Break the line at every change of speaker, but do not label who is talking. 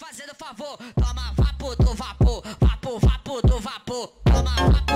fazendo favor. Toma vapo do vapo, vapo, vapo do vapo. Toma vapo.